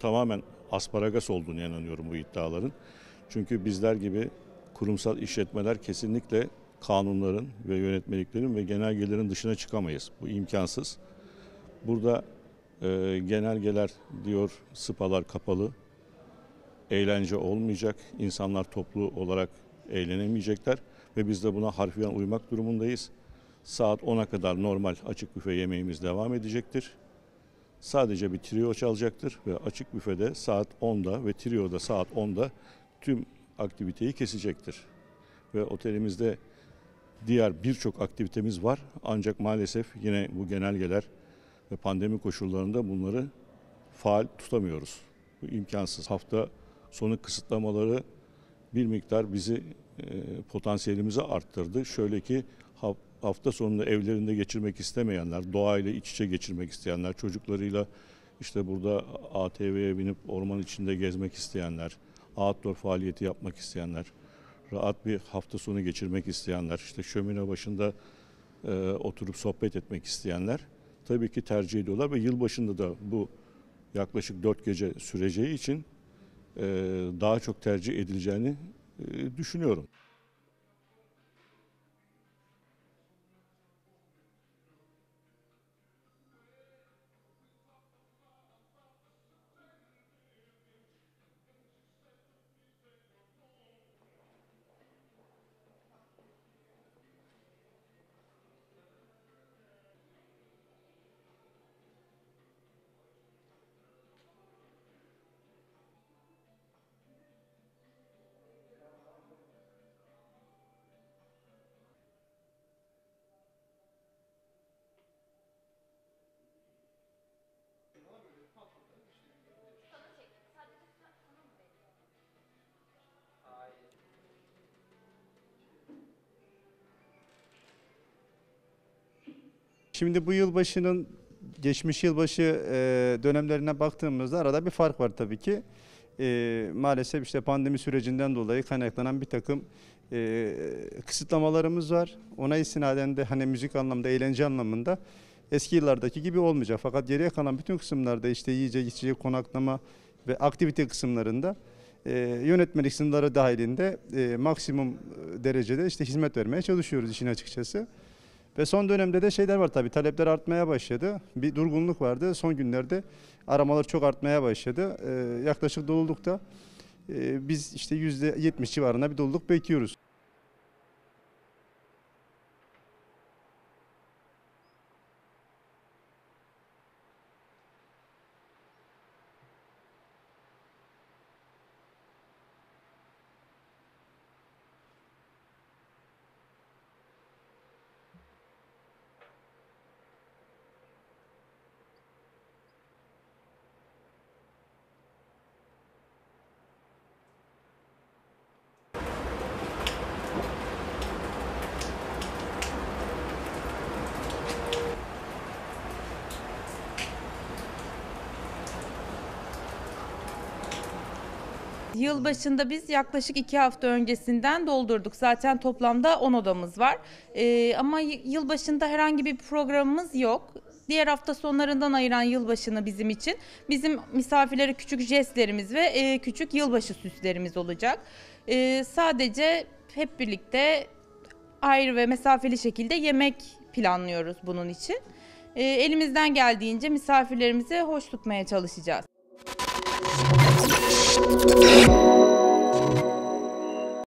Tamamen asparagas olduğunu inanıyorum bu iddiaların. Çünkü bizler gibi kurumsal işletmeler kesinlikle kanunların ve yönetmeliklerin ve genelgelerin dışına çıkamayız. Bu imkansız. Burada e, genelgeler diyor spalar kapalı, eğlence olmayacak, insanlar toplu olarak eğlenemeyecekler ve biz de buna harfiyen uymak durumundayız. Saat 10'a kadar normal açık büfe yemeğimiz devam edecektir. Sadece bir trio çalacaktır ve açık büfede saat 10'da ve trioda saat 10'da tüm aktiviteyi kesecektir. Ve otelimizde diğer birçok aktivitemiz var ancak maalesef yine bu genelgeler ve pandemi koşullarında bunları faal tutamıyoruz. Bu imkansız. Hafta sonu kısıtlamaları bir miktar bizi e, potansiyelimizi arttırdı. Şöyle ki hafta sonunu evlerinde geçirmek istemeyenler, doğayla iç içe geçirmek isteyenler, çocuklarıyla işte burada ATV'ye binip orman içinde gezmek isteyenler, outdoor faaliyeti yapmak isteyenler, rahat bir hafta sonu geçirmek isteyenler, işte şömine başında e, oturup sohbet etmek isteyenler tabii ki tercih ediyorlar ve yılbaşında da bu yaklaşık 4 gece süreceği için e, daha çok tercih edileceğini e, düşünüyorum. Şimdi bu yılbaşının geçmiş yılbaşı e, dönemlerine baktığımızda arada bir fark var tabii ki. E, maalesef işte pandemi sürecinden dolayı kaynaklanan bir takım e, kısıtlamalarımız var. Ona istinaden de hani müzik anlamda, eğlence anlamında eski yıllardaki gibi olmayacak. Fakat geriye kalan bütün kısımlarda işte yiyecek, içecek, konaklama ve aktivite kısımlarında e, yönetmelik sınırları dahilinde e, maksimum derecede işte hizmet vermeye çalışıyoruz işin açıkçası. Ve son dönemde de şeyler var tabii talepler artmaya başladı. Bir durgunluk vardı. Son günlerde aramalar çok artmaya başladı. Ee, yaklaşık dolulukta e, biz işte %70 civarında bir doluluk bekliyoruz. Yılbaşında biz yaklaşık iki hafta öncesinden doldurduk. Zaten toplamda 10 odamız var. Ee, ama yılbaşında herhangi bir programımız yok. Diğer hafta sonlarından ayıran yılbaşını bizim için bizim misafirlere küçük jestlerimiz ve e, küçük yılbaşı süslerimiz olacak. Ee, sadece hep birlikte ayrı ve mesafeli şekilde yemek planlıyoruz bunun için. Ee, elimizden geldiğince misafirlerimizi hoş tutmaya çalışacağız. Thank you.